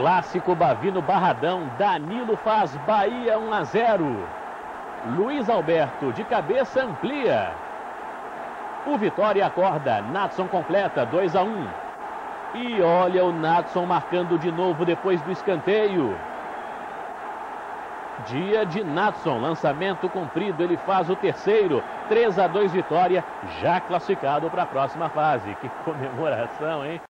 Clássico Bavino Barradão, Danilo faz Bahia 1 a 0. Luiz Alberto de cabeça amplia. O Vitória acorda, Natson completa 2 a 1. E olha o Natson marcando de novo depois do escanteio. Dia de Natson, lançamento cumprido, ele faz o terceiro, 3 a 2 vitória, já classificado para a próxima fase. Que comemoração, hein?